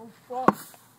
Vamos forte.